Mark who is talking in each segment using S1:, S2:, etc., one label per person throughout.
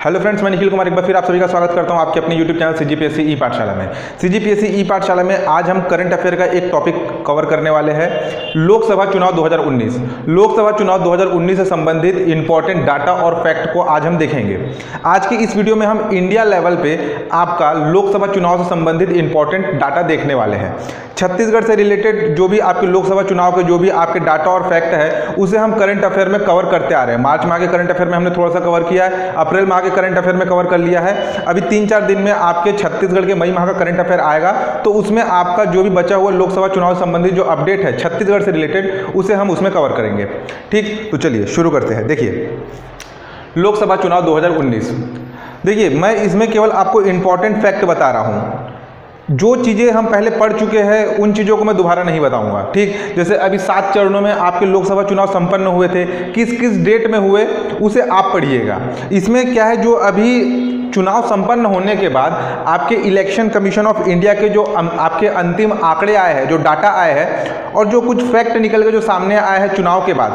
S1: Hello friends, मैं निखिल कुमार एक बार फिर आप सभी का स्वागत करता हूँ आपके अपने YouTube channel C G P S E Pathshala में। सी G P S E Pathshala में आज हम करंट अफेयर का एक टॉपिक कवर करने वाले हैं। लोकसभा चुनाव 2019 लोकसभा चुनाव 2019 से संबंधित इंपॉर्टेंट डाटा और फैक्ट को आज हम देखेंगे। आज की इस वीडियो में हम इंडिया लेवल पे आपका लोकसभा चुनाव से संबंधित इंपॉर्टेंट डाटा देखने वाले हैं। छत्तीसगढ़ से रिलेटेड जो भी आपके लोकसभा चुनाव के जो भी आपके डाटा और फैक्ट है, उसे हम करंट अफेयर में कवर करते आ रहे हैं। मार्च माह के करंट अफेयर में हमने थोड़ा सा कवर किया है, अप्रैल माह के करंट अफेयर में कवर कर लिया है। अभी तीन चार दिन में आपके छत्तीसगढ़ के मई माह का करंट अफेयर आएगा। तो उसमें आपका जो भी बचा हुआ लोकसभा चुनाव संबंधित जो अपडेट है, छत्तीसगढ़ से रिलेटेड उसे हम उसमें कवर करेंगे। ठीक? तो चलिए, शुरू करते हैं। देखिए, लोकसभा चुनाव 2019 देखिए, मैं इसमें केवल आपको इंपॉर्टेंट फैक्ट बता रहा हूँ। जो चीज़ें हम पहले पढ़ चुके हैं, उन चीज़ों को मैं दोबारा नहीं बताऊँगा, ठीक? जैसे अभी सात चरणों में आपके लोकसभा चुनाव संपन्न हुए थे, किस किस डेट में हुए, उसे आप पढ़िएगा। इसमें क्या है, जो अभी चुनाव संपन्न होने के बाद आपके इलेक्शन कमीशन ऑफ़ इंडिया के जो आपके अंतिम आंकड़े आए हैं, जो डाटा आए हैं, और जो कुछ फैक्ट निकल के जो सामने आए हैं चुनाव के बाद,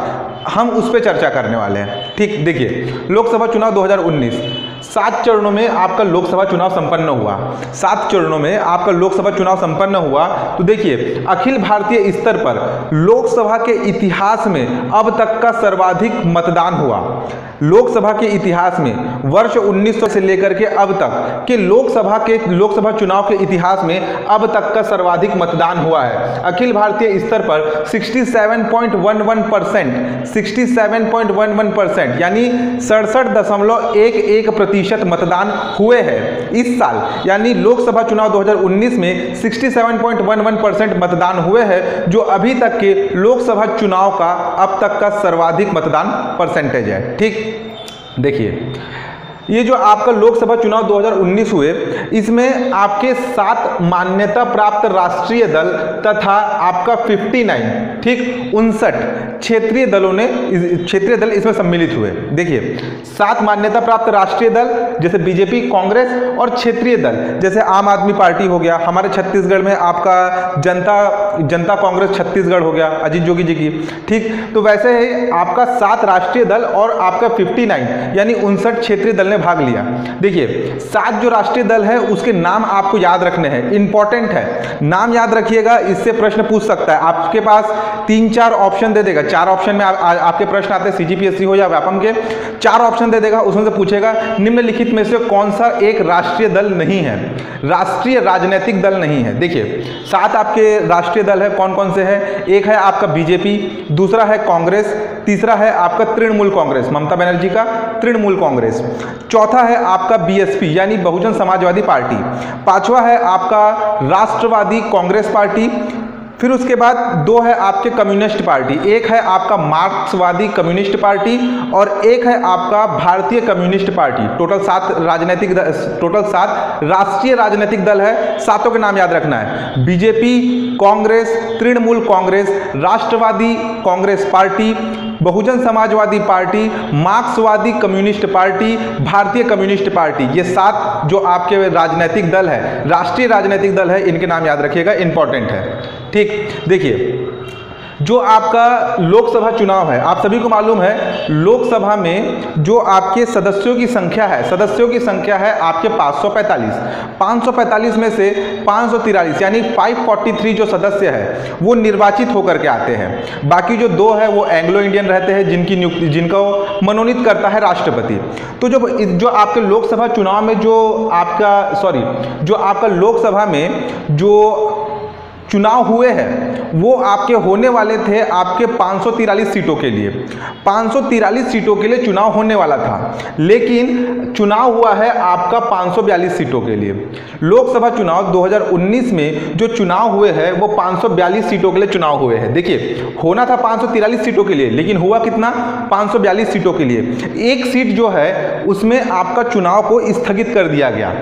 S1: हम उस पर चर्चा करने वाले हैं, ठीक? देखिए, लोकसभा चुनाव 2019 सात चरणों में आपका लोकसभा चुनाव संपन्न हुआ। सात चरणों में आपका लोकसभा चुनाव संपन्न हुआ। तो देखिए, अखिल भारतीय स्तर पर लोकसभा के इतिहास में अब तक का सर्वाधिक मतदान हुआ। लोकसभा के इतिहास में, वर्ष 1900 से लेकर के अब तक के लोकसभा के, लोकसभा चुनाव के इतिहास में अब तक का सर्वाधिक मतदान हुआ है। अखिल भारतीय स्तर पर 67.11 परसेंट सिक्सटी परसेंट यानी सड़सठ दशमलव एक एक प्रतिशत मतदान हुए हैं। इस साल, यानी लोकसभा चुनाव 2019 में 67.11 परसेंट मतदान हुए हैं, जो अभी तक के लोकसभा चुनाव का अब तक का सर्वाधिक मतदान परसेंटेज है। ठीक? देखिए ये जो आपका लोकसभा चुनाव 2019 हुए, इसमें आपके सात मान्यता प्राप्त राष्ट्रीय दल तथा आपका 59 ठीक, उनसठ क्षेत्रीय दलों ने क्षेत्रीय दल इसमें सम्मिलित हुए। देखिए, सात मान्यता प्राप्त राष्ट्रीय दल, जैसे बीजेपी, कांग्रेस और क्षेत्रीय दल, जैसे आम आदमी पार्टी हो गया, हमारे छत्तीसगढ़ में आपका जनता जनता कांग्रेस छत्तीसगढ़ हो गया, अजीत जोगी जी की, ठीक तो वैसे ही आपका सात राष्ट्रीय दल और आपका 59 यानी उनसठ क्षेत्रीय दल ने भाग लिया। देखिए सात जो राष्ट्रीय दल है उसके नाम आपको याद रखने हैं। इंपॉर्टेंट है। नाम याद रखिएगा इससे प्रश्न पूछ सकता है। आपके पास तीन चार ऑप्शन दे देगा। चार ऑप्शन में आ, आ, आपके प्रश्न आते हैं सीजीपीएससी हो या व्यापम के। चार ऑप्शन दे देगा उसमें से पूछेगा निम्नलिखित में से कौन सा एक राष्ट्रीय दल नहीं है? राष्ट्रीय राजनीतिक दल नहीं है। देखिए सात आपके राष्ट्रीय दल है कौन कौन से है? एक है आपका बीजेपी दूसरा है कांग्रेस तीसरा है आपका तृणमूल कांग्रेस ममता बनर्जी का तृणमूल कांग्रेस। चौथा है आपका बीएसपी यानी बहुजन समाजवादी पार्टी। पांचवा है आपका राष्ट्रवादी कांग्रेस पार्टी। फिर उसके बाद दो है आपके कम्युनिस्ट पार्टी। एक है आपका मार्क्सवादी कम्युनिस्ट पार्टी और एक है आपका भारतीय कम्युनिस्ट पार्टी। टोटल सात राजनीतिक दल टोटल सात राष्ट्रीय राजनीतिक दल है। सातों के नाम याद रखना है। BJP Congress, Trinamool Congress, Rashtravadi Congress Party Bahujan Samajwadi Party, Marxvadi Communist Party, Bharatiya Communist Party, ये सात जो आपके राजनीतिक दल है, राष्ट्रीय राजनीतिक दल है, इनके नाम याद रखिएगा इंपॉर्टेंट है। ठीक, देखिए जो आपका लोकसभा चुनाव है, आप सभी को मालूम है, लोकसभा में जो आपके सदस्यों की संख्या है, सदस्यों की संख्या है आपके 545 545 में से पाँच यानी 543 जो सदस्य है, वो निर्वाचित होकर के आते हैं। बाकी जो दो है, वो एंग्लो इंडियन रहते हैं, जिनकी नियुक्ति, जिनको मनोनीत करता है राष्ट्रपति। तो जो जो आपके लोकसभा चुनाव में जो आपका, सॉरी, जो आपका लोकसभा में जो चुनाव हुए हैं, वो आपके होने वाले थे आपके पाँच सीटों के लिए। पाँच सीटों के लिए चुनाव होने वाला था, लेकिन चुनाव हुआ है आपका 542 सीटों के लिए। लोकसभा चुनाव 2019 में जो चुनाव हुए हैं, वो 542 सीटों के लिए चुनाव हुए हैं। देखिए, होना था पाँच सीटों के लिए, लेकिन हुआ कितना? 542 सीटों के लिए। एक सीट जो है, उसमें आपका चुनाव को स्थगित कर दिया गया।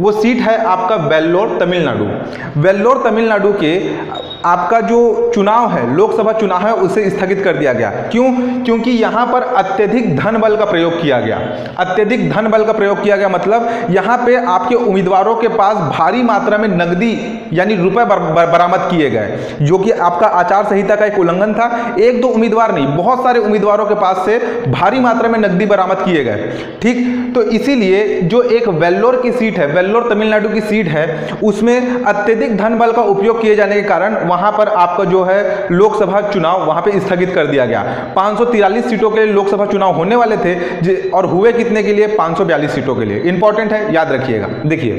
S1: वो सीट है आपका वेल्लोर तमिलनाडु। वेल्लोर तमिलनाडु के que आपका जो चुनाव है, लोकसभा चुनाव है, उसे स्थगित कर दिया गया। क्यों? क्योंकि यहाँ पर अत्यधिक धन बल का प्रयोग किया गया। अत्यधिक धन बल का प्रयोग किया गया मतलब यहाँ पे आपके उम्मीदवारों के पास भारी मात्रा में नकदी यानी रुपए बरामद किए गए, जो कि आपका आचार संहिता का एक उल्लंघन था। एक दो उम्मीदवार नहीं, बहुत सारे उम्मीदवारों के पास से भारी मात्रा में नकदी बरामद किए गए। ठीक? तो इसीलिए जो एक वेल्लोर की सीट है, वेल्लोर तमिलनाडु की सीट है, उसमें अत्यधिक धन बल का उपयोग किए जाने के कारण वहाँ पर आपका जो है लोकसभा चुनाव वहाँ पे स्थगित कर दिया गया। पाँच सीटों के लिए लोकसभा चुनाव होने वाले थे और हुए कितने के लिए? पाँच सीटों के लिए। इंपॉर्टेंट है, याद रखिएगा। देखिए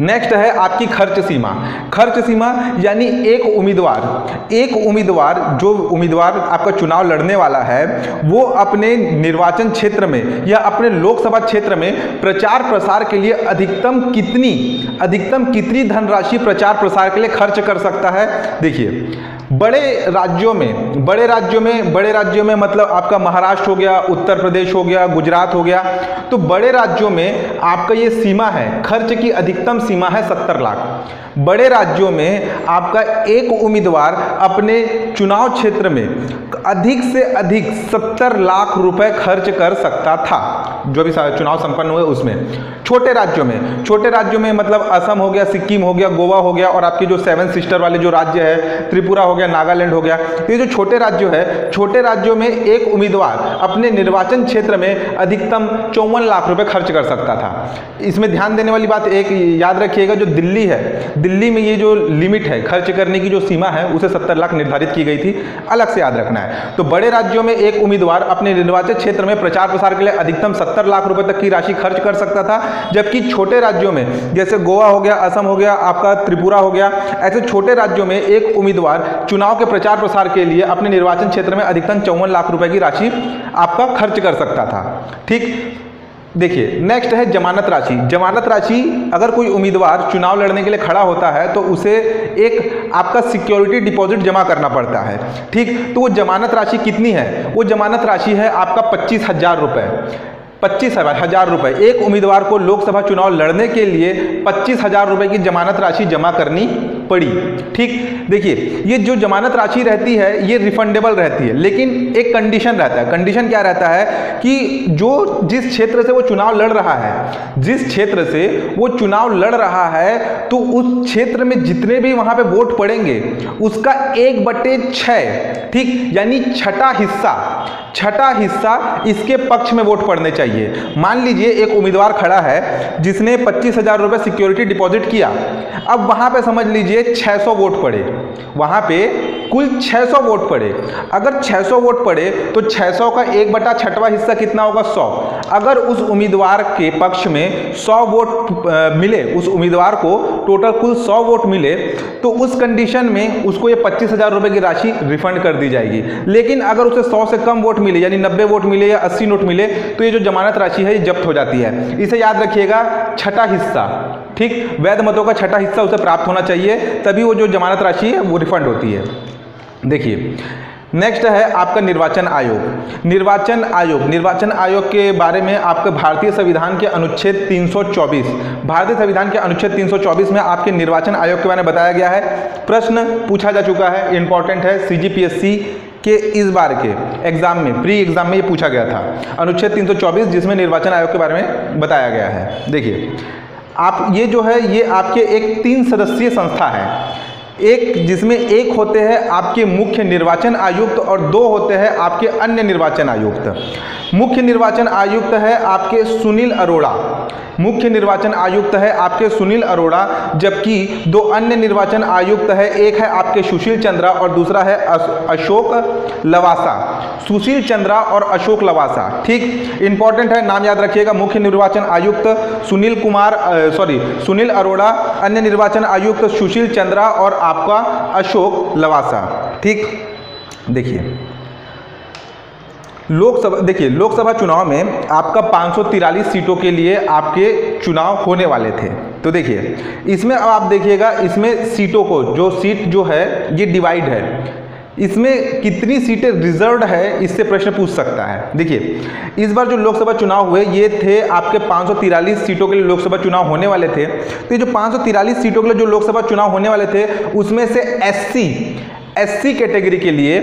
S1: नेक्स्ट है आपकी खर्च सीमा। खर्च सीमा यानी एक उम्मीदवार। एक उम्मीदवार, जो उम्मीदवार आपका चुनाव लड़ने वाला है, वो अपने निर्वाचन क्षेत्र में या अपने लोकसभा क्षेत्र में प्रचार प्रसार के लिए अधिकतम कितनी अधिकतम कितनी धनराशि प्रचार प्रसार के लिए खर्च कर सकता है? देखिए बड़े राज्यों में, बड़े राज्यों में, बड़े राज्यों में मतलब आपका महाराष्ट्र हो गया, उत्तर प्रदेश हो गया, गुजरात हो गया तो बड़े राज्यों में आपका ये सीमा है, खर्च की अधिकतम सीमा है सत्तर लाख। बड़े राज्यों में आपका एक उम्मीदवार अपने चुनाव क्षेत्र में अधिक से अधिक सत्तर लाख रुपए खर्च कर सकता था, जो भी चुनाव संपन्न हुए उसमें। छोटे राज्यों में, छोटे राज्यों में मतलब असम हो गया, सिक्किम हो गया, गोवा हो गया और आपके जो सेवन सिस्टर वाले जो राज्य है, त्रिपुरा हो गया, नागालैंड हो गया। तो ये जो छोटे राज्य है, छोटे राज्यों में एक उम्मीदवार अपने निर्वाचन क्षेत्र में अधिकतम चौवन लाख रुपए खर्च कर सकता था। इसमें ध्यान देने वाली बात एक याद रखिएगा, जो दिल्ली है, दिल्ली में ये जो लिमिट है, खर्च करने की जो सीमा है, उसे सत्तर लाख निर्धारित की गई थी। अलग से याद रखना है। तो बड़े राज्यों में एक उम्मीदवार अपने निर्वाचित क्षेत्र में प्रचार प्रसार के लिए अधिकतम सत्तर लाख रुपए तक की राशि खर्च कर सकता था, जबकि छोटे राज्यों में, जैसे गोवा हो गया, असम हो गया, आपका त्रिपुरा हो गया, ऐसे छोटे राज्यों में एक उम्मीदवार चुनाव के प्रचार प्रसार के लिए अपने निर्वाचन क्षेत्र में अधिकतम चौवन लाख रुपए की राशि आपका खर्च कर सकता था। ठीक? देखिए नेक्स्ट है जमानत राशि। जमानत राशि, अगर कोई उम्मीदवार चुनाव लड़ने के लिए खड़ा होता है तो उसे एक आपका सिक्योरिटी डिपॉजिट जमा करना पड़ता है। ठीक? तो वो जमानत राशि कितनी है? वो जमानत राशि है आपका पच्चीस हज़ार रुपये पच्चीस हज़ार रुपये एक उम्मीदवार को लोकसभा चुनाव लड़ने के लिए पच्चीस हज़ार रुपये की जमानत राशि जमा करनी पड़ी। ठीक? देखिए, ये जो जमानत राशि रहती है, ये रिफंडेबल रहती है, लेकिन एक कंडीशन रहता है। कंडीशन क्या रहता है कि जो जिस क्षेत्र से वो चुनाव लड़ रहा है, जिस क्षेत्र से वो चुनाव लड़ रहा है तो उस क्षेत्र में जितने भी वहाँ पे वोट पड़ेंगे, उसका एक बटे छ, ठीक? यानी छठा हिस्सा छठा हिस्सा इसके पक्ष में वोट पड़ने चाहिए। मान लीजिए एक उम्मीदवार खड़ा है, जिसने पच्चीस हज़ार रुपये सिक्योरिटी डिपॉजिट किया। अब वहाँ पे समझ लीजिए 600 वोट पड़े। वहाँ पे कुल 600 वोट पड़े। अगर 600 वोट पड़े तो 600 का एक बटा छठवा हिस्सा कितना होगा? 100 अगर उस उम्मीदवार के पक्ष में 100 वोट मिले, उस उम्मीदवार को टोटल कुल 100 वोट मिले तो उस कंडीशन में उसको ये पच्चीस हज़ार रुपए की राशि रिफंड कर दी जाएगी। लेकिन अगर उसे 100 से कम वोट मिले, यानी 90 वोट मिले या 80 नोट मिले तो ये जो जमानत राशि है जब्त हो जाती है। इसे याद रखिएगा, छठा हिस्सा, ठीक? वैध मतों का छठा हिस्सा उसे प्राप्त होना चाहिए, तभी वो जो जमानत राशि है, वो रिफंड होती है। देखिए नेक्स्ट है आपका निर्वाचन आयोग। निर्वाचन आयोग निर्वाचन आयोग के बारे में आपके भारतीय संविधान के अनुच्छेद 324 भारतीय संविधान के अनुच्छेद 324 में आपके निर्वाचन आयोग के बारे में बताया गया है। प्रश्न पूछा जा चुका है इंपॉर्टेंट है सीजीपीएससी के इस बार के एग्ज़ाम में, प्री एग्ज़ाम में ये पूछा गया था। अनुच्छेद 324 जिसमें निर्वाचन आयोग के बारे में बताया गया है। देखिए, आप, ये जो है, ये आपके एक तीन सदस्यीय संस्था है। एक, जिसमें एक होते हैं आपके मुख्य निर्वाचन आयुक्त और दो होते हैं आपके अन्य निर्वाचन आयुक्त। मुख्य निर्वाचन आयुक्त है आपके सुनील अरोड़ा। मुख्य निर्वाचन आयुक्त है आपके सुनील अरोड़ा, जबकि दो अन्य निर्वाचन आयुक्त है, एक है आपके सुशील चंद्रा और दूसरा है अशोक लवासा। सुशील चंद्रा और अशोक लवासा, ठीक? इंपॉर्टेंट है, नाम याद रखिएगा, मुख्य निर्वाचन आयुक्त सुनील कुमार सॉरी सुनील अरोड़ा, अन्य निर्वाचन आयुक्त सुशील चंद्रा और आपका अशोक लवासा, ठीक? देखिए लोकसभा, देखिए, लोकसभा चुनाव में आपका पाँच सीटों के लिए आपके चुनाव होने वाले थे। तो देखिए, इसमें अब आप देखिएगा, इसमें सीटों को, जो सीट जो है, ये डिवाइड है। इसमें कितनी सीटें रिजर्व्ड है, इससे प्रश्न पूछ सकता है। देखिए, इस बार जो लोकसभा चुनाव हुए, ये थे आपके पाँच सीटों के लिए लोकसभा चुनाव होने वाले थे। तो ये जो पाँच सीटों के लिए जो लोकसभा चुनाव होने वाले थे, उसमें से एससी एससी कैटेगरी के लिए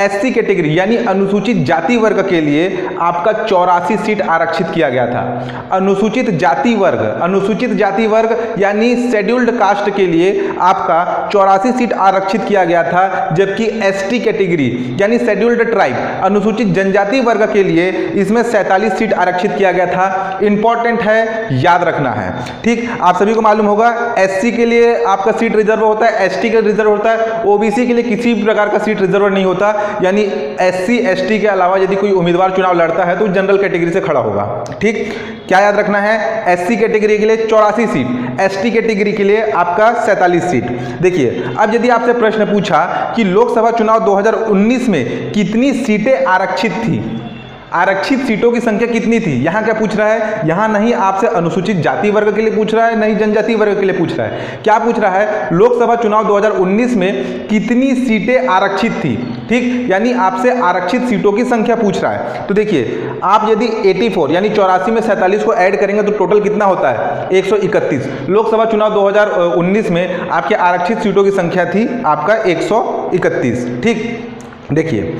S1: एससी कैटेगरी यानी अनुसूचित जाति वर्ग के लिए आपका चौरासी सीट आरक्षित किया गया था। अनुसूचित जाति वर्ग, अनुसूचित जाति वर्ग यानी शेड्यूल्ड कास्ट के लिए आपका चौरासी सीट आरक्षित किया गया था, जबकि एसटी कैटेगरी यानी शेड्यूल्ड ट्राइब अनुसूचित जनजाति वर्ग के लिए इसमें सैंतालीस सीट आरक्षित किया गया था। इंपॉर्टेंट है, याद रखना है। ठीक, आप सभी को मालूम होगा एससी के लिए आपका सीट रिज़र्व होता है एस का रिज़र्व होता है ओबीसी के लिए किसी प्रकार का सीट रिज़र्व नहीं होता, यानी एस सी के अलावा यदि कोई उम्मीदवार चुनाव लड़ता है तो जनरल कैटेगरी से खड़ा होगा। ठीक? क्या याद रखना है? एससी कैटेगरी के लिए चौरासी सीट, एसटी कैटेगरी के लिए आपका सैंतालीस सीट। देखिए, अब यदि आपसे प्रश्न पूछा कि लोकसभा चुनाव 2019 में कितनी सीटें आरक्षित थी आरक्षित सीटों की संख्या कितनी थी? यहाँ क्या पूछ रहा है? यहाँ नहीं, आपसे अनुसूचित जाति वर्ग के लिए पूछ रहा है, नहीं, जनजाति वर्ग के लिए पूछ रहा है। क्या पूछ रहा है? लोकसभा चुनाव 2019 में कितनी सीटें आरक्षित थी? ठीक? यानी आपसे आरक्षित सीटों की संख्या पूछ रहा है। तो देखिए, आप यदि 84 यानी चौरासी में सैंतालीस को ऐड करेंगे तो टोटल कितना होता है? एक सौ इकतीस। लोकसभा चुनाव दो हज़ार उन्नीस में आपके आरक्षित सीटों की संख्या थी आपका एक सौ इकतीस। ठीक? देखिए,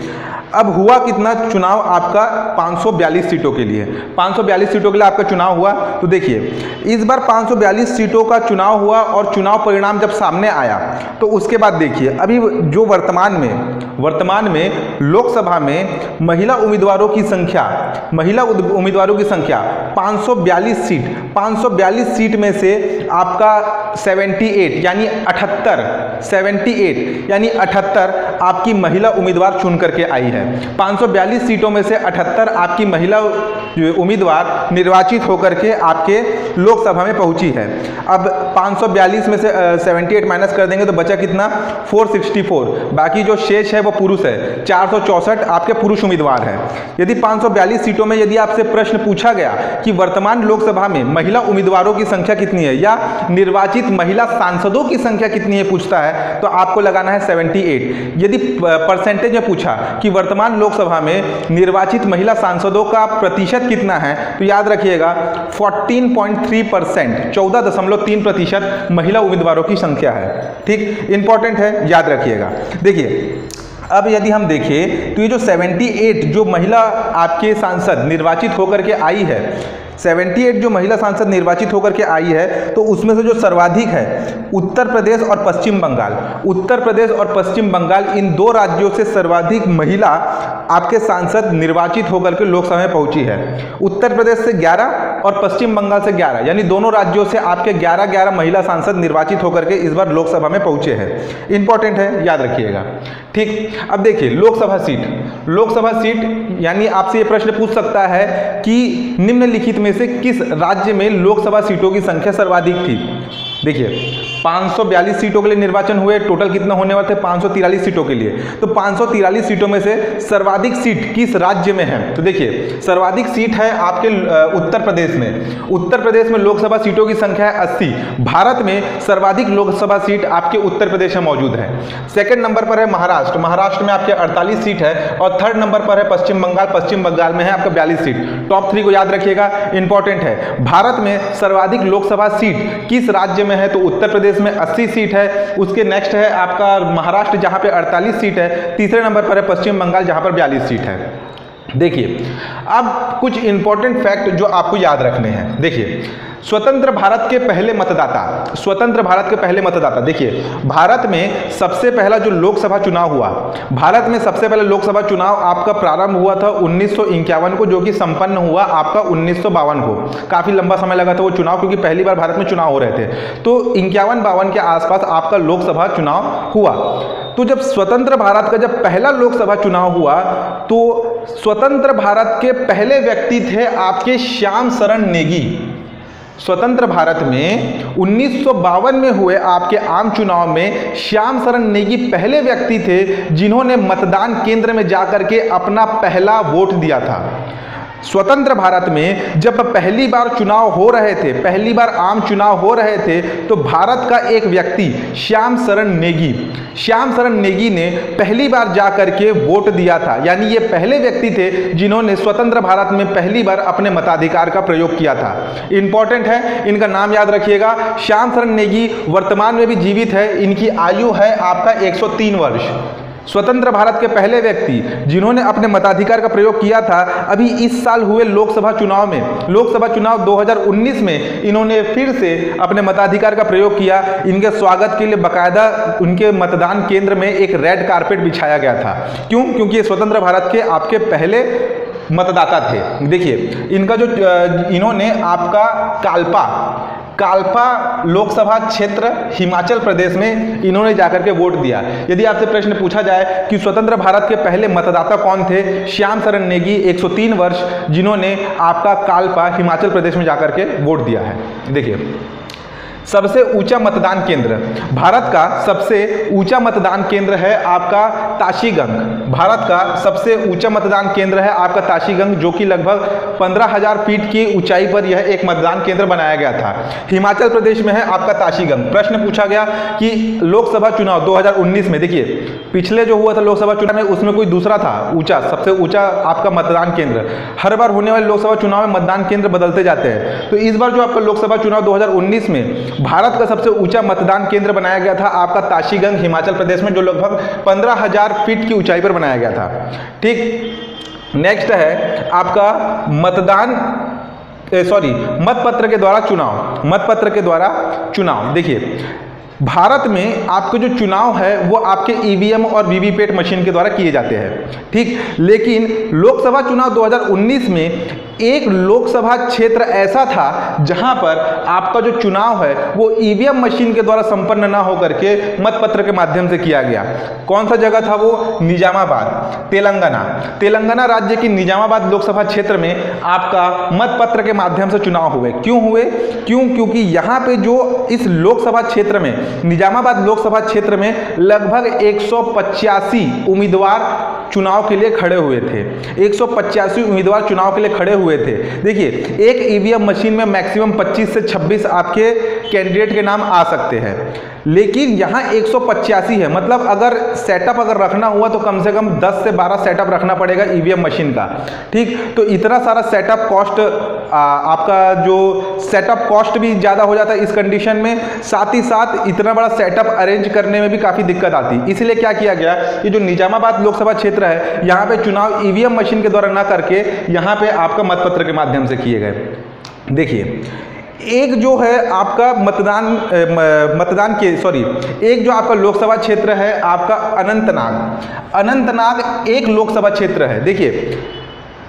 S1: अब हुआ कितना चुनाव आपका 542 सीटों के लिए? 542 सीटों के लिए आपका चुनाव हुआ तो देखिए, इस बार 542 सीटों का चुनाव हुआ और चुनाव परिणाम जब सामने आया तो उसके बाद देखिए, अभी जो वर्तमान में वर्तमान में लोकसभा में महिला उम्मीदवारों की संख्या, महिला उम्मीदवारों की संख्या 542 सीट 542 सीट में से आपका 78 यानी 78 78 यानी 78 आपकी महिला उम्मीदवार चुन करके आई है। 542 सीटों में से 78 आपकी महिला उम्मीदवार निर्वाचित होकर के आपके लोकसभा में पहुँची है। अब 542 में से 78 माइनस कर देंगे तो बचा कितना? 464 बाकी जो शेष है वो पुरुष है। चार आपके पुरुष उम्मीदवार हैं। यदि 542 सीटों में यदि आपसे प्रश्न पूछा गया कि वर्तमान लोकसभा में महिला उम्मीदवारों की संख्या कितनी है या निर्वाचित महिला सांसदों की संख्या कितनी है पूछता है तो आपको लगाना है 78 यदि परसेंटेज में पूछा कि वर्तमान लोकसभा में निर्वाचित महिला सांसदों का प्रतिशत कितना है तो याद रखिएगा 14.3 परसेंट चौदह दशमलव तीन प्रतिशत महिला उम्मीदवारों की संख्या है। ठीक? इंपॉर्टेंट है, याद रखिएगा। देखिए, अब यदि हम देखें तो ये जो 78 जो महिला आपके सांसद निर्वाचित होकर के आई है 78 जो महिला सांसद निर्वाचित होकर के आई है तो उसमें से जो सर्वाधिक है, उत्तर प्रदेश और पश्चिम बंगाल। उत्तर प्रदेश और पश्चिम बंगाल, इन दो राज्यों से सर्वाधिक महिला आपके सांसद निर्वाचित होकर के लोकसभा में पहुँची है। उत्तर प्रदेश से 11 और पश्चिम बंगाल से 11 यानी दोनों राज्यों से आपके 11 11 महिला सांसद निर्वाचित होकर के इस बार लोकसभा में पहुँचे हैं। इंपॉर्टेंट है, याद रखिएगा। ठीक, अब देखिए, लोकसभा सीट। लोकसभा सीट, यानी आपसे ये प्रश्न पूछ सकता है कि निम्नलिखित में से किस राज्य में लोकसभा सीटों की संख्या सर्वाधिक थी? देखिए 542 सीटों के लिए निर्वाचन हुए, टोटल कितना होने वाले थे? पाँच सीटों के लिए। तो पाँच सीटों में से सर्वाधिक सीट किस राज्य में है? तो देखिए, सर्वाधिक सीट है आपके उत्तर प्रदेश में। उत्तर प्रदेश में लोकसभा सीटों की संख्या है 80 भारत में सर्वाधिक लोकसभा सीट आपके उत्तर प्रदेश में मौजूद है। सेकेंड नंबर पर है महाराष्ट्र। महाराष्ट्र में आपके 48 सीट है और थर्ड नंबर पर है पश्चिम बंगाल। पश्चिम बंगाल में है आपका बयालीस सीट। टॉप थ्री को याद रखिएगा इंपॉर्टेंट है। भारत में सर्वाधिक लोकसभा सीट किस राज्य में है तो उत्तर प्रदेश में 80 सीट है, उसके नेक्स्ट है आपका महाराष्ट्र, जहाँ पर अड़तालीस सीट है, तीसरे नंबर पर है पश्चिम बंगाल, जहाँ पर 42 सीट है। देखिए, अब कुछ इंपॉर्टेंट फैक्ट जो आपको याद रखने हैं। देखिए स्वतंत्र भारत के पहले मतदाता, स्वतंत्र भारत के पहले मतदाता। देखिए, भारत में सबसे पहला जो लोकसभा चुनाव हुआ, भारत में सबसे पहले लोकसभा चुनाव आपका प्रारंभ हुआ था उन्नीस सौ इक्यावन को, जो कि संपन्न हुआ आपका उन्नीस सौ बावन को। काफ़ी लंबा समय लगा था वो चुनाव, क्योंकि पहली बार भारत में चुनाव हो रहे थे। तो इक्यावन बावन के आसपास आपका लोकसभा चुनाव हुआ। तो जब स्वतंत्र भारत का जब पहला लोकसभा चुनाव हुआ तो स्वतंत्र भारत के पहले व्यक्ति थे आपके श्याम शरण नेगी। स्वतंत्र भारत में उन्नीस सौ बावन में हुए आपके आम चुनाव में श्याम शरण नेगी पहले व्यक्ति थे जिन्होंने मतदान केंद्र में जाकर के अपना पहला वोट दिया था। स्वतंत्र भारत में जब पहली बार चुनाव हो रहे थे, पहली बार आम चुनाव हो रहे थे तो भारत का एक व्यक्ति, श्याम शरण नेगी, श्याम शरण नेगी ने पहली बार जा करके वोट दिया था। यानी ये पहले व्यक्ति थे जिन्होंने स्वतंत्र भारत में पहली बार अपने मताधिकार का प्रयोग किया था। इंपॉर्टेंट है, इनका नाम याद रखिएगा। श्याम शरण नेगी वर्तमान में भी जीवित है, इनकी आयु है आपका 103 वर्ष। स्वतंत्र भारत के पहले व्यक्ति जिन्होंने अपने मताधिकार का प्रयोग किया था, अभी इस साल हुए लोकसभा चुनाव में। लोकसभा चुनाव 2019 में इन्होंने फिर से अपने मताधिकार का प्रयोग किया। इनके स्वागत के लिए बकायदा उनके मतदान केंद्र में एक रेड कारपेट बिछाया गया था। क्यों? क्योंकि स्वतंत्र भारत के आपके पहले मतदाता थे। देखिए, इनका जो इन्होंने आपका काल्पा काल्पा लोकसभा क्षेत्र हिमाचल प्रदेश में इन्होंने जाकर के वोट दिया। यदि आपसे प्रश्न पूछा जाए कि स्वतंत्र भारत के पहले मतदाता कौन थे? श्याम शरण नेगी 103 वर्ष, जिन्होंने आपका काल्पा हिमाचल प्रदेश में जाकर के वोट दिया है। देखिए सबसे ऊँचा मतदान केंद्र। भारत का सबसे ऊँचा मतदान केंद्र है आपका ताशीगंग। भारत का सबसे ऊँचा मतदान केंद्र है आपका ताशीगंग, जो कि लगभग पंद्रह हज़ार फीट की ऊंचाई पर यह एक मतदान केंद्र बनाया गया था। हिमाचल प्रदेश में है आपका ताशीगंग। प्रश्न पूछा गया कि लोकसभा चुनाव 2019 में, देखिए, पिछले जो हुआ था लोकसभा चुनाव में, उसमें कोई दूसरा था? ऊँचा, सबसे ऊँचा आपका मतदान केंद्र। हर बार होने वाले लोकसभा चुनाव में मतदान केंद्र बदलते जाते हैं। तो इस बार जो आपका लोकसभा चुनाव दो हज़ार उन्नीस में भारत का सबसे ऊँचा मतदान केंद्र बनाया गया था आपका ताशीगंग हिमाचल प्रदेश में, जो लगभग पंद्रह हज़ार फीट की ऊंचाई पर बनाया गया था। ठीक नेक्स्ट है आपका मतदान सॉरी मतपत्र के द्वारा चुनाव, मतपत्र के द्वारा चुनाव। देखिए भारत में आपके जो चुनाव है, वो आपके ईवीएम और वीवीपैट मशीन के द्वारा किए जाते हैं। ठीक? लेकिन लोकसभा चुनाव 2019 में एक लोकसभा क्षेत्र ऐसा था, जहाँ पर आपका जो चुनाव है, वो ईवीएम मशीन के द्वारा संपन्न ना होकर के मतपत्र के माध्यम से किया गया। कौन सा जगह था वो? निजामाबाद, तेलंगाना। तेलंगाना राज्य की निजामाबाद लोकसभा क्षेत्र में आपका मतपत्र के माध्यम से चुनाव हुए। क्यों हुए? क्यों? क्योंकि यहाँ पे जो इस लोकसभा क्षेत्र में निजामाबाद लोकसभा क्षेत्र में लगभग एक उम्मीदवार चुनाव के लिए खड़े हुए थे। एक उम्मीदवार चुनाव के लिए खड़े हुए थे। देखिए, एक ईवीएम मशीन में मैक्सिमम 25 से 26 आपके कैंडिडेट के नाम आ सकते हैं। लेकिन यहाँ एक है। मतलब अगर सेटअप अगर रखना हुआ तो कम से कम 10 से 12 सेटअप रखना पड़ेगा ईवीएम मशीन का। ठीक? तो इतना सारा सेटअप कॉस्ट आपका जो सेटअप कॉस्ट भी ज़्यादा हो जाता है इस कंडीशन में, साथ ही साथ इतना बड़ा सेटअप अरेंज करने में भी काफ़ी दिक्कत आती। इसलिए क्या किया गया कि जो निजामाबाद लोकसभा क्षेत्र है, यहाँ पे चुनाव ईवीएम मशीन के द्वारा ना करके यहाँ पे आपका मतपत्र के माध्यम से किए गए। देखिए एक जो है आपका मतदान मतदान के सॉरी एक जो आपका लोकसभा क्षेत्र है, आपका अनंतनाग। अनंतनाग एक लोकसभा क्षेत्र है। देखिए,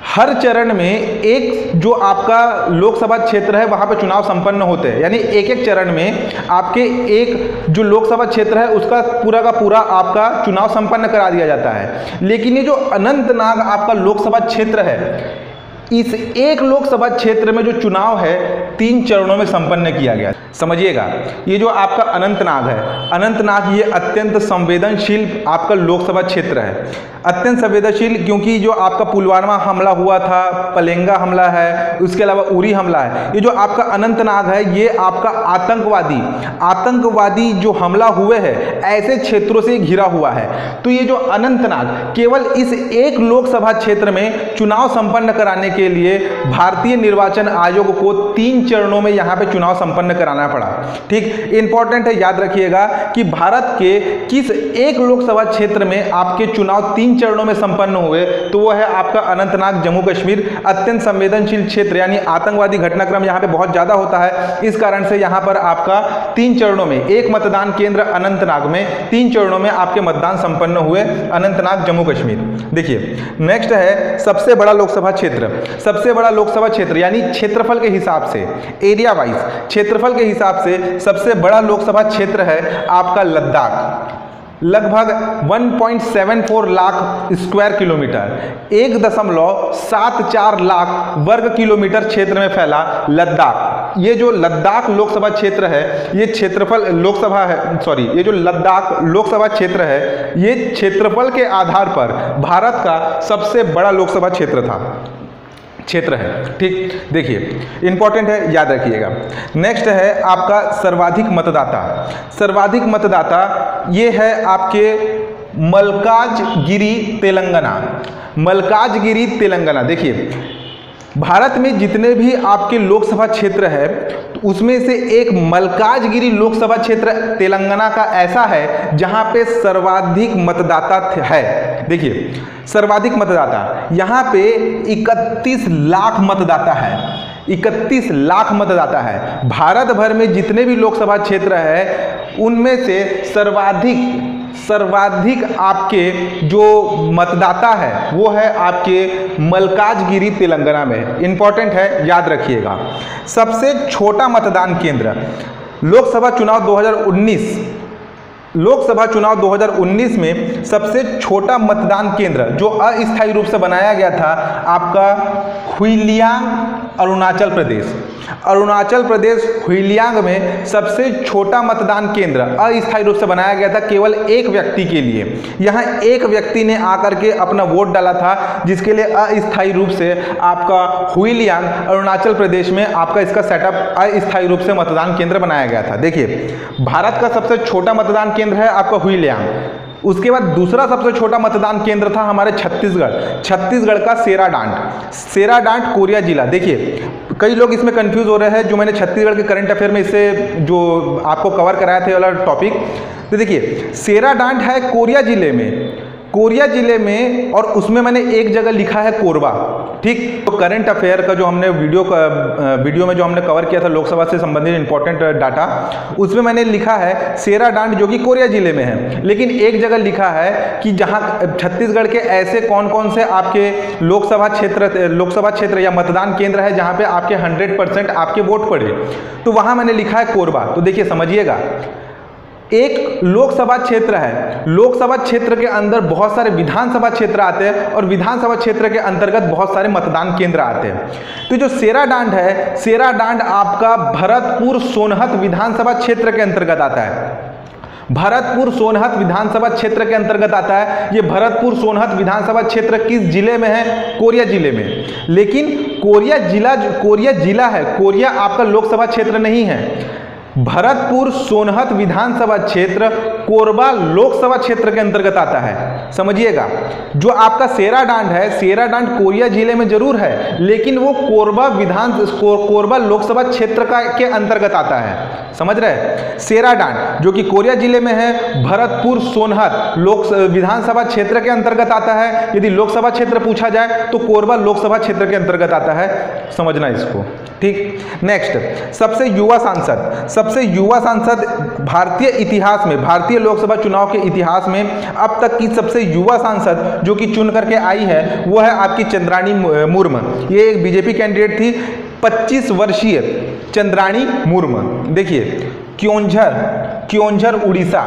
S1: हर चरण में एक जो आपका लोकसभा क्षेत्र है, वहाँ पे चुनाव संपन्न होते हैं। यानी एक एक चरण में आपके एक जो लोकसभा क्षेत्र है, उसका पूरा का पूरा आपका चुनाव संपन्न करा दिया जाता है। लेकिन ये जो अनंतनाग आपका लोकसभा क्षेत्र है इस एक लोकसभा क्षेत्र में जो चुनाव है, तीन चरणों में संपन्न किया गया। समझिएगा, ये जो आपका अनंतनाग है, अनंतनाग ये अत्यंत संवेदनशील आपका लोकसभा क्षेत्र है। अत्यंत संवेदनशील क्योंकि जो आपका पुलवामा हमला हुआ था, पलेंगा हमला है, उसके अलावा उरी हमला है, ये जो आपका अनंतनाग है, ये आपका आतंकवादी आतंकवादी जो हमला हुए हैं, ऐसे क्षेत्रों से घिरा हुआ है। तो ये जो अनंतनाग, केवल इस एक लोकसभा क्षेत्र में चुनाव संपन्न कराने के लिए भारतीय निर्वाचन आयोग को तीन चरणों में यहाँ पे चुनाव संपन्न कराना पड़ा। ठीक इंपॉर्टेंट है, याद रखिएगा कि भारत के किस एक लोकसभा क्षेत्र में आपके चुनाव तीन चरणों में संपन्न हुए तो वो है आपका अनंतनाग, जम्मू कश्मीर, अत्यंत संवेदनशील क्षेत्र, यानी आतंकवादी घटनाक्रम यहाँ पे बहुत ज़्यादा होता है। इस कारण से यहाँ पर आपका तीन चरणों में, एक मतदान केंद्र अनंतनाग में, तीन चरणों में आपके मतदान संपन्न हुए, अनंतनाग, जम्मू कश्मीर। देखिए नेक्स्ट है, सबसे बड़ा लोकसभा क्षेत्र। सबसे बड़ा लोकसभा क्षेत्र, यानी क्षेत्रफल के हिसाब से एरिया वाइज क्षेत्रफल के हिसाब से सबसे बड़ा लोकसभा क्षेत्र है आपका लद्दाख। लगभग 1.74 लाख स्क्वायर किलोमीटर एक दशमलव सात चार लाख वर्ग किलोमीटर क्षेत्र में फैला लद्दाख। ये जो लद्दाख लोकसभा क्षेत्र है, ये क्षेत्रफल लोकसभा है सॉरी ये जो लद्दाख लोकसभा क्षेत्र है, ये क्षेत्रफल के आधार पर भारत का सबसे बड़ा लोकसभा क्षेत्र था। क्षेत्र है। ठीक? देखिए इंपॉर्टेंट है, याद रखिएगा। नेक्स्ट है आपका सर्वाधिक मतदाता। सर्वाधिक मतदाता, ये है आपके मलकाजगिरी तेलंगाना। मलकाजगिरी तेलंगाना। देखिए भारत में जितने भी आपके लोकसभा क्षेत्र है तो उसमें से एक मलकाजगिरी लोकसभा क्षेत्र तेलंगाना का ऐसा है, जहाँ पे सर्वाधिक मतदाता है। देखिए, सर्वाधिक मतदाता। यहाँ पे 31 लाख मतदाता है। 31 लाख मतदाता है। भारत भर में जितने भी लोकसभा क्षेत्र है, उनमें से सर्वाधिक सर्वाधिक आपके जो मतदाता है, वो है आपके मलकाजगिरी तेलंगाना में। इंपॉर्टेंट है, याद रखिएगा। सबसे छोटा मतदान केंद्र, लोकसभा चुनाव 2019 लोकसभा चुनाव 2019 में सबसे छोटा मतदान केंद्र, जो अस्थायी रूप से बनाया गया था, आपका हुइलियांग, अरुणाचल प्रदेश। अरुणाचल प्रदेश हुइलियांग में सबसे छोटा मतदान केंद्र, अस्थायी रूप से बनाया गया था केवल एक व्यक्ति के लिए। यहाँ एक व्यक्ति ने आकर के अपना वोट डाला था, जिसके लिए अस्थायी रूप से आपका हुइलियांग, अरुणाचल प्रदेश में आपका इसका सेटअप अस्थायी रूप से मतदान केंद्र बनाया गया था। देखिए, भारत का सबसे छोटा मतदान केंद्र है आपका हुइलियांग उसके बाद दूसरा सबसे छोटा मतदान केंद्र था हमारे छत्तीसगढ़। छत्तीसगढ़ का सेरा डांट। सेरा डांट कोरिया जिला। देखिए, कई लोग इसमें कंफ्यूज हो रहे हैं, जो मैंने छत्तीसगढ़ के करंट अफेयर में इससे जो आपको कवर कराया थे वाला टॉपिक तो देखिए, सेरा डांट है कोरिया ज़िले में। कोरिया ज़िले में और उसमें मैंने एक जगह लिखा है कोरबा। ठीक? तो करंट अफेयर का जो हमने वीडियो का वीडियो में जो हमने कवर किया था लोकसभा से संबंधित इंपॉर्टेंट डाटा उसमें मैंने लिखा है सेरा डांड जो कि कोरिया ज़िले में है। लेकिन एक जगह लिखा है कि जहाँ छत्तीसगढ़ के ऐसे कौन कौन से आपके लोकसभा क्षेत्र लोकसभा क्षेत्र या मतदान केंद्र है जहाँ पे आपके हंड्रेड आपके वोट पड़े। तो वहाँ मैंने लिखा है कोरबा। तो देखिए, समझिएगा। एक लोकसभा क्षेत्र है। लोकसभा क्षेत्र के अंदर बहुत सारे विधानसभा क्षेत्र आते हैं और विधानसभा क्षेत्र के अंतर्गत बहुत सारे मतदान केंद्र आते हैं। तो जो सेरा डांड है, सेरा डांड आपका भरतपुर सोनहत विधानसभा क्षेत्र के अंतर्गत आता है। भरतपुर सोनहत विधानसभा क्षेत्र के अंतर्गत आता है। ये भरतपुर सोनहत विधानसभा क्षेत्र किस ज़िले में है? कोरिया ज़िले में। लेकिन कोरिया जिला कोरिया जिला है, कोरिया आपका लोकसभा क्षेत्र नहीं है। भरतपुर सोनहत विधानसभा क्षेत्र कोरबा लोकसभा क्षेत्र के अंतर्गत आता है। समझिएगा, जो आपका सेरा डांड है, सेरा डांड कोरिया ज़िले में ज़रूर है, लेकिन वो कोरबा विधान कोरबा लोकसभा क्षेत्र का, के अंतर्गत आता है। समझ रहे सेरा डांड, जो कि कोरिया ज़िले में है, भरतपुर सोनहत लोक, विधानसभा क्षेत्र के अंतर्गत आता है। यदि लोकसभा क्षेत्र पूछा जाए तो कोरबा लोकसभा क्षेत्र के अंतर्गत आता है। समझना इसको। ठीक? नेक्स्ट सबसे युवा सांसद, सबसे युवा सांसद भारतीय इतिहास में, भारतीय लोकसभा चुनाव के इतिहास में अब तक की सबसे युवा सांसद जो कि चुन करके आई है, वो है आपकी चंद्राणी मुर्म। ये एक बीजेपी कैंडिडेट थी 25 वर्षीय चंद्राणी मुर्म। देखिए, क्योंझर क्योंझर, उड़ीसा।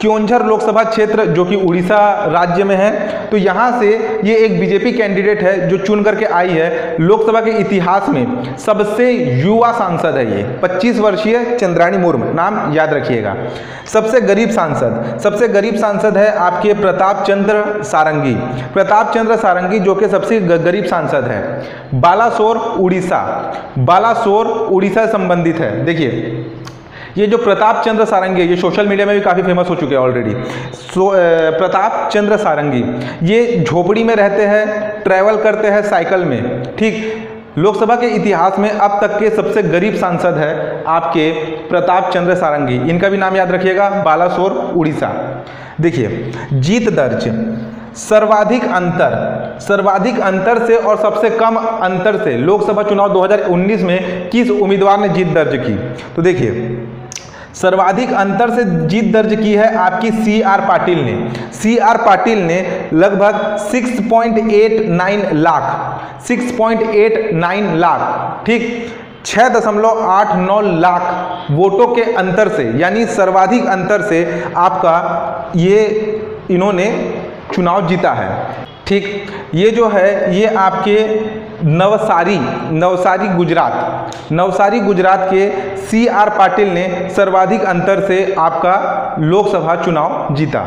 S1: क्योंझर लोकसभा क्षेत्र, जो कि उड़ीसा राज्य में है तो यहाँ से ये एक बीजेपी कैंडिडेट है, जो चुन करके आई है लोकसभा के इतिहास में। सबसे युवा सांसद है ये 25 वर्षीय चंद्राणी मुर्मू, नाम याद रखिएगा। सबसे गरीब सांसद, सबसे गरीब सांसद है आपके प्रताप चंद्र सारंगी। प्रताप चंद्र सारंगी जो कि सबसे गरीब सांसद है। बालासोर, उड़ीसा। बालासोर, उड़ीसा संबंधित है। देखिए ये जो प्रताप चंद्र सारंगी है, ये सोशल मीडिया में भी काफ़ी फ़ेमस हो चुके हैं ऑलरेडी सो प्रताप चंद्र सारंगी, ये झोपड़ी में रहते हैं ट्रैवल करते हैं साइकिल में, ठीक? लोकसभा के इतिहास में अब तक के सबसे गरीब सांसद है आपके प्रताप चंद्र सारंगी। इनका भी नाम याद रखिएगा, बालासोर, उड़ीसा। देखिए, जीत दर्ज, सर्वाधिक अंतर सर्वाधिक अंतर से और सबसे कम अंतर से लोकसभा चुनाव 2019 में किस उम्मीदवार ने जीत दर्ज की? तो देखिए सर्वाधिक अंतर से जीत दर्ज की है आपकी सी आर पाटिल ने। सी आर पाटिल ने लगभग 6.89 लाख 6.89 लाख, ठीक छः दशमलव आठ नौ लाख वोटों के अंतर से, यानी सर्वाधिक अंतर से आपका ये इन्होंने चुनाव जीता है। ठीक, ये जो है, ये आपके नवसारी नवसारी गुजरात। नवसारी गुजरात के सी आर पाटिल ने सर्वाधिक अंतर से आपका लोकसभा चुनाव जीता।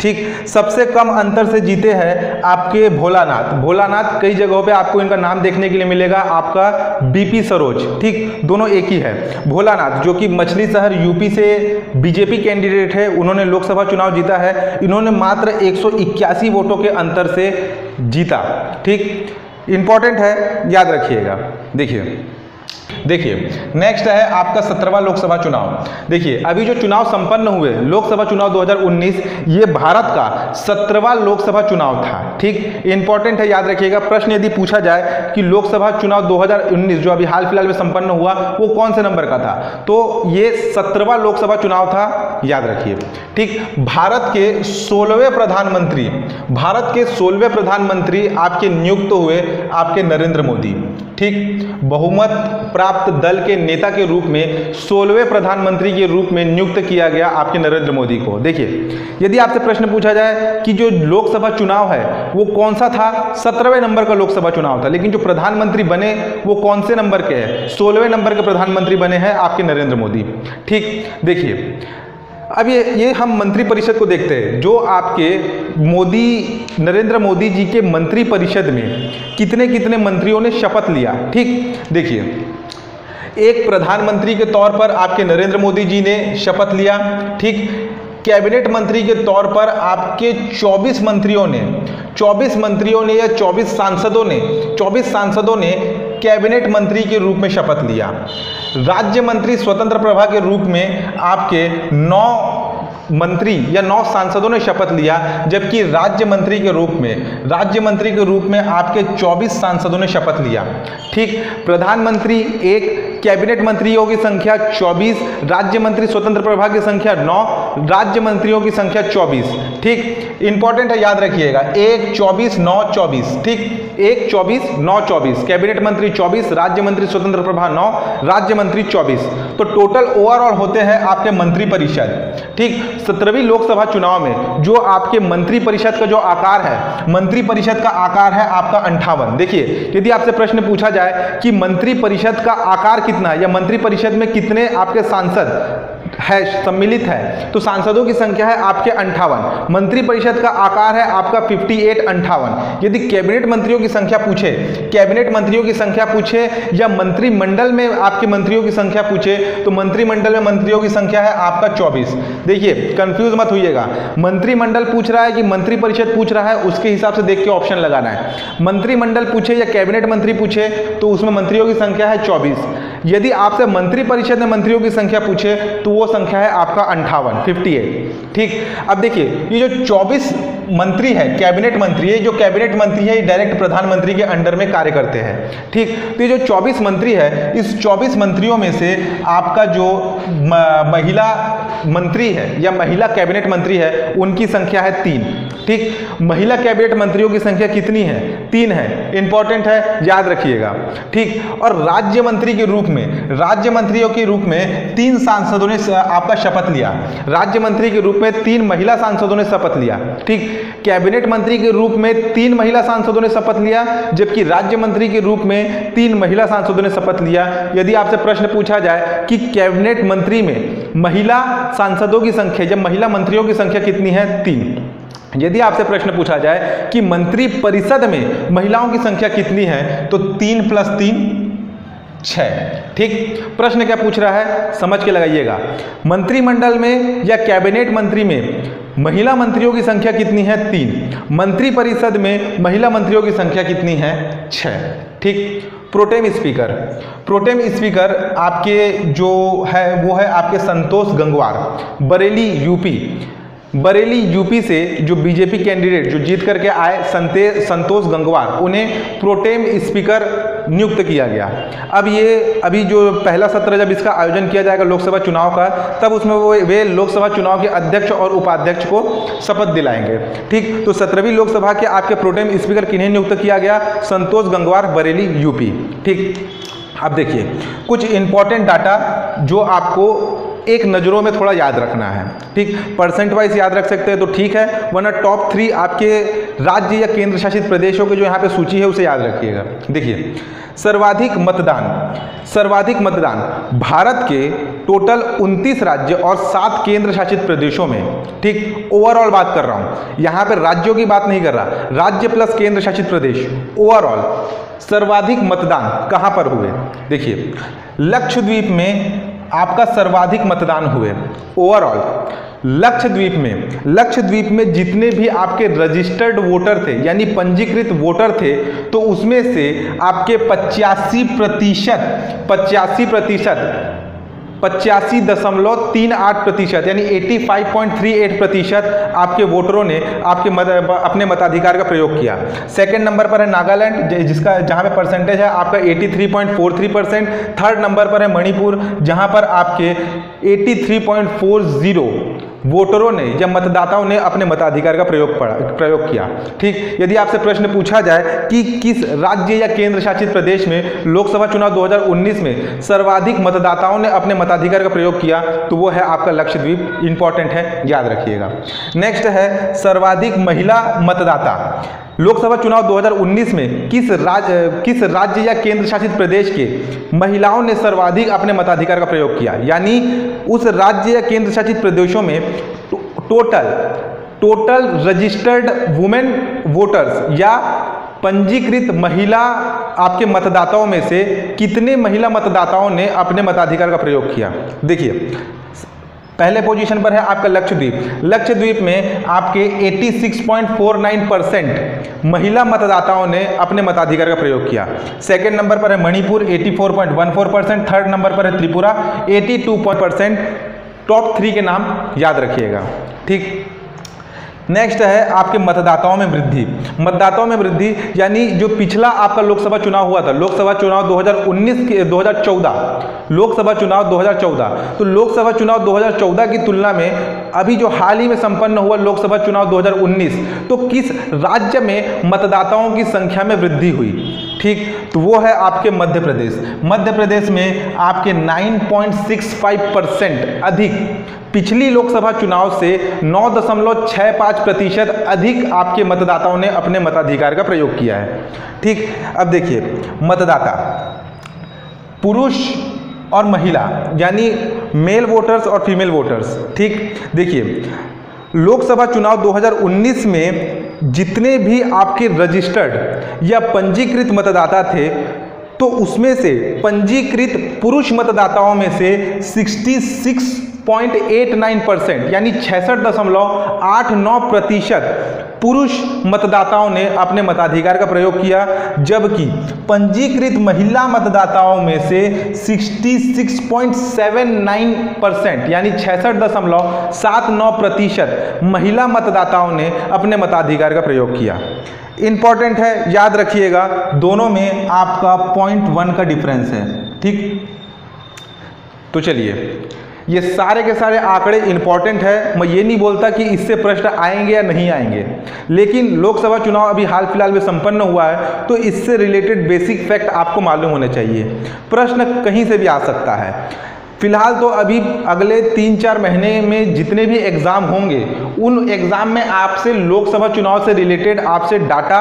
S1: ठीक, सबसे कम अंतर से जीते हैं आपके भोलानाथ। भोलानाथ कई जगहों पे आपको इनका नाम देखने के लिए मिलेगा, आपका बीपी सरोज। ठीक, दोनों एक ही है। भोलानाथ, जो कि मछली शहर यूपी से बीजेपी कैंडिडेट है, उन्होंने लोकसभा चुनाव जीता है। इन्होंने मात्र एक सौ इक्यासी वोटों के अंतर से जीता। ठीक इंपॉर्टेंट है याद रखिएगा। देखिए देखिए नेक्स्ट है आपका सत्रहवा लोकसभा चुनाव। देखिए, अभी जो चुनाव संपन्न हुए, लोकसभा चुनाव 2019 ये भारत का सत्रहवा लोकसभा चुनाव था, ठीक? इंपॉर्टेंट है, याद रखिएगा, प्रश्न यदि पूछा जाए कि लोकसभा चुनाव 2019 जो अभी हाल फ़िलहाल में संपन्न हुआ, वो कौन से नंबर का था? तो ये सत्रहवा लोकसभा चुनाव था, याद रखिए, ठीक? भारत के सोलहवें प्रधानमंत्री, भारत के सोलहवें प्रधानमंत्री आपके नियुक्त हुए, आपके नरेंद्र मोदी, ठीक? बहुमत प्राप्त दल के नेता के रूप में, सोलहवें प्रधानमंत्री के रूप में नियुक्त किया गया आपके नरेंद्र मोदी को। देखिए, यदि आपसे प्रश्न पूछा जाए कि जो लोकसभा चुनाव है, वो कौन सा था? सत्रहवें नंबर का लोकसभा चुनाव था, लेकिन जो प्रधानमंत्री बने, वो कौन से नंबर के हैं? सोलहवें नंबर के प्रधानमंत्री बने हैं आपके नरेंद्र मोदी। ठीक, देखिए अब ये ये हम मंत्री परिषद को देखते हैं, जो आपके मोदी, नरेंद्र मोदी जी के मंत्री परिषद में कितने कितने मंत्रियों ने शपथ लिया, ठीक? देखिए, एक प्रधानमंत्री के तौर पर आपके नरेंद्र मोदी जी ने शपथ लिया, ठीक? कैबिनेट मंत्री के तौर पर आपके 24 मंत्रियों ने 24 मंत्रियों ने या 24 सांसदों ने 24 सांसदों ने कैबिनेट मंत्री के रूप में शपथ लिया। राज्य मंत्री स्वतंत्र प्रभा के रूप में आपके नौ मंत्री या नौ सांसदों ने शपथ लिया, जबकि राज्य मंत्री के रूप में, राज्य मंत्री के रूप में आपके 24 सांसदों ने शपथ लिया। ठीक, प्रधानमंत्री एक, कैबिनेट मंत्रियों की संख्या 24 राज्य मंत्री स्वतंत्र प्रभाग की संख्या 9 राज्य मंत्रियों की संख्या 24 ठीक, इंपॉर्टेंट है, याद रखिएगा, एक, चौबीस, नौ, चौबीस। ठीक एक चौबीस, नौ चौबीस। कैबिनेट मंत्री 24 राज्य मंत्री स्वतंत्र प्रभा नौ, राज्य मंत्री 24 तो टोटल ओवरऑल होते हैं आपके मंत्री परिषद। ठीक, सत्रहवीं लोकसभा चुनाव में जो आपके मंत्री परिषद का जो आकार है, मंत्री परिषद का आकार है आपका अंठावन। देखिए, यदि आपसे प्रश्न पूछा जाए कि मंत्री परिषद का आकार कितना या मंत्री परिषद में कितने आपके सांसद है, सम्मिलित है। तो सांसदों की संख्या है आपके अंठावन। मंत्रिपरिषद का आकार है आपका 58 अंठावन। यदि कैबिनेट मंत्रियों की संख्या पूछे, कैबिनेट मंत्रियों की संख्या पूछे या मंत्रिमंडल में आपके मंत्रियों की संख्या पूछे तो मंत्रिमंडल में मंत्रियों की संख्या है आपका 24 देखिए कंफ्यूज मत होइएगा। मंत्रिमंडल पूछ रहा है कि मंत्रिपरिषद पूछ रहा है, उसके हिसाब से देख के ऑप्शन लगाना है। मंत्रिमंडल पूछे या कैबिनेट मंत्री पूछे तो उसमें मंत्रियों की संख्या है चौबीस। यदि आपसे मंत्री परिषद में मंत्रियों की संख्या पूछे तो वो संख्या है आपका अंठावन फिफ्टी ठीक? अब देखिए, ये जो 24 मंत्री है कैबिनेट मंत्री है जो कैबिनेट मंत्री है, ये डायरेक्ट प्रधानमंत्री के अंडर में कार्य करते हैं। ठीक? तो ये जो 24 मंत्री है, इस 24 मंत्रियों में से आपका जो महिला मंत्री है, या महिला कैबिनेट मंत्री है, उनकी संख्या है तीन। ठीक? महिला कैबिनेट मंत्रियों की संख्या कितनी है? तीन है। इंपॉर्टेंट है, याद रखिएगा। ठीक? और राज्य मंत्री के रूप में, राज्य मंत्रियों के रूप में तीन सांसदों ने आपका शपथ लिया। राज्य मंत्री के रूप में तीन महिला सांसदों ने शपथ लिया। ठीक, कैबिनेट मंत्री के रूप में तीन महिला सांसदों ने शपथ लिया, जबकि राज्य मंत्री के रूप में तीन महिला सांसदों ने शपथ लिया। यदि आपसे प्रश्न पूछा जाए कि कैबिनेट मंत्री में महिला सांसदों की संख्या, जब महिला मंत्रियों की संख्या कितनी है? तीन। यदि आपसे प्रश्न पूछा जाए कि मंत्री परिषद में महिलाओं की संख्या कितनी है तो तीन प्लस तीन छ ठीक? प्रश्न क्या पूछ रहा है? समझ के लगाइएगा। मंत्रिमंडल में या कैबिनेट मंत्री में महिला मंत्रियों की संख्या कितनी है? तीन। मंत्री परिषद में महिला मंत्रियों की संख्या कितनी है? छ ठीक? Pro tem speaker. प्रोटेम स्पीकर आपके जो है, वो है आपके संतोष गंगवार, बरेली, यूपी। बरेली, यूपी से जो बीजेपी कैंडिडेट जो जीत करके आए, संते, संतोष गंगवार, उन्हें प्रोटेम स्पीकर नियुक्त किया गया। अब ये, अभी जो पहला सत्र जब इसका आयोजन किया जाएगा लोकसभा चुनाव का, तब उसमें वो, वे लोकसभा चुनाव के अध्यक्ष और उपाध्यक्ष को शपथ दिलाएँगे। ठीक? तो सत्रहवीं लोकसभा के आपके प्रोटेम स्पीकर किन्हें नियुक्त किया गया, संतोष गंगवार, बरेली, यूपी। ठीक? अब देखिए, कुछ इंपॉर्टेंट डाटा जो आपको एक नज़रों में थोड़ा याद रखना है, ठीक? परसेंट वाइज याद रख सकते हैं तो ठीक है, वरना टॉप थ्री आपके राज्य या केंद्र शासित प्रदेशों की जो यहाँ पे सूची है उसे याद रखिएगा। देखिए, सर्वाधिक मतदान सर्वाधिक मतदान, भारत के टोटल 29 राज्य और सात केंद्र शासित प्रदेशों में, ठीक? ओवरऑल बात कर रहा हूँ, यहाँ पर राज्यों की बात नहीं कर रहा, राज्य प्लस केंद्र शासित प्रदेश ओवरऑल सर्वाधिक मतदान कहाँ पर हुए? देखिए, लक्षद्वीप में आपका सर्वाधिक मतदान हुए। ओवरऑल लक्षद्वीप में लक्षद्वीप में जितने भी आपके रजिस्टर्ड वोटर थे, यानी पंजीकृत वोटर थे तो उसमें से आपके पचासी प्रतिशत पचासी प्रतिशत पचासी दशमलव तीन आठ प्रतिशत यानी 85.38 प्रतिशत आपके वोटरों ने आपके मत, अपने मताधिकार का प्रयोग किया। सेकेंड नंबर पर है नागालैंड जिसका जहाँ पे परसेंटेज है आपका 83.43 परसेंट थर्ड नंबर पर है मणिपुर जहाँ पर आपके 83.40 वोटरों ने या मतदाताओं ने अपने मताधिकार का प्रयोग पड़ा प्रयोग किया। ठीक? यदि आपसे प्रश्न पूछा जाए कि किस राज्य या केंद्र शासित प्रदेश में लोकसभा चुनाव 2019 में सर्वाधिक मतदाताओं ने अपने मताधिकार का प्रयोग किया तो वो है आपका लक्षद्वीप इंपॉर्टेंट है, याद रखिएगा। नेक्स्ट है सर्वाधिक महिला मतदाता। लोकसभा चुनाव 2019 में किस राज किस राज्य या केंद्र शासित प्रदेश के महिलाओं ने सर्वाधिक अपने मताधिकार का प्रयोग किया? यानी उस राज्य या केंद्र शासित प्रदेशों में total total registered women voters या पंजीकृत महिला आपके मतदाताओं में से कितने महिला मतदाताओं ने अपने मताधिकार का प्रयोग किया? देखिए पहले पोजीशन पर है आपका लक्षद्वीप। लक्षद्वीप में आपके 86.49 परसेंट महिला मतदाताओं ने अपने मताधिकार का प्रयोग किया। सेकेंड नंबर पर है मणिपुर 84.14 परसेंट थर्ड नंबर पर है त्रिपुरा 82 परसेंट टॉप थ्री के नाम याद रखिएगा। ठीक? नेक्स्ट है आपके मतदाताओं में वृद्धि। मतदाताओं में वृद्धि यानी जो पिछला आपका लोकसभा चुनाव हुआ था, लोकसभा चुनाव 2019 के 2014 लोकसभा चुनाव 2014 तो लोकसभा चुनाव 2014 की तुलना में अभी जो हाल ही में संपन्न हुआ लोकसभा चुनाव 2019 तो किस राज्य में मतदाताओं की संख्या में वृद्धि हुई? ठीक? तो वो है आपके मध्य प्रदेश। मध्य प्रदेश में आपके 9.65 परसेंट अधिक। पिछली लोकसभा चुनाव से 9.65 प्रतिशत अधिक आपके मतदाताओं ने अपने मताधिकार का प्रयोग किया है। ठीक? अब देखिए, मतदाता, पुरुष और महिला, यानी मेल वोटर्स और फीमेल वोटर्स ठीक? देखिए लोकसभा चुनाव 2019 में जितने भी आपके रजिस्टर्ड या पंजीकृत मतदाता थे तो उसमें से पंजीकृत पुरुष मतदाताओं में से 66 पॉइंट एट नाइन परसेंट, यानी छसठ दशमलव आठ नौ प्रतिशत पुरुष मतदाताओं ने अपने मताधिकार का प्रयोग किया, जबकि पंजीकृत महिला मतदाताओं में से 66.79 परसेंट यानी छियासठ दशमलव सात नौ प्रतिशत महिला मतदाताओं ने अपने मताधिकार का प्रयोग किया। इंपॉर्टेंट है, याद रखिएगा, दोनों में आपका पॉइंट वन का डिफरेंस है, ठीक? तो चलिए ये सारे के सारे आंकड़े इंपॉर्टेंट है। मैं ये नहीं बोलता कि इससे प्रश्न आएँगे या नहीं आएँगे। लेकिन लोकसभा चुनाव अभी हाल फ़िलहाल में संपन्न हुआ है तो इससे रिलेटेड बेसिक फैक्ट आपको मालूम होने चाहिए। प्रश्न कहीं से भी आ सकता है। फ़िलहाल तो अभी अगले तीन चार महीने में जितने भी एग्ज़ाम होंगे, उन एग्ज़ाम में आपसे लोकसभा चुनाव से रिलेटेड आपसे डाटा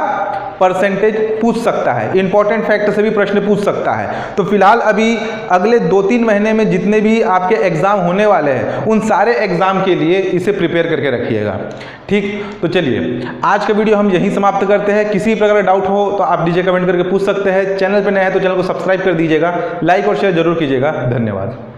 S1: परसेंटेज पूछ सकता है। इंपॉर्टेंट फैक्ट से भी प्रश्न पूछ सकता है। तो फ़िलहाल अभी अगले दो तीन महीने में जितने भी आपके एग्ज़ाम होने वाले हैं, उन सारे एग्ज़ाम के लिए इसे प्रिपेयर करके रखिएगा। ठीक? तो चलिए, आज का वीडियो हम यहीं समाप्त करते हैं। किसी प्रकार का डाउट हो तो आप नीचे कमेंट करके पूछ सकते हैं। चैनल पर नया है तो चैनल को सब्सक्राइब कर दीजिएगा। लाइक और शेयर ज़रूर कीजिएगा। धन्यवाद।